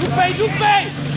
Do peito, do peito!